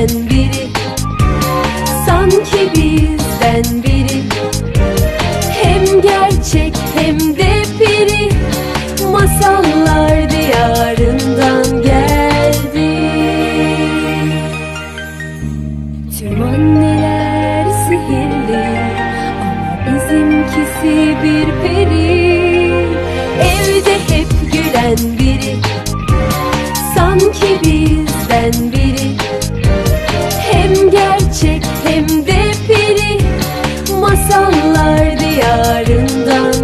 bizden biri. Sanki bizden biri. Hem gerçek hem de peri. Masallar diyarından geldi. Tüm anneler sihirli Ama bizimkisi bir peri. Evde hep gülen biri. Sanki bizden diyarından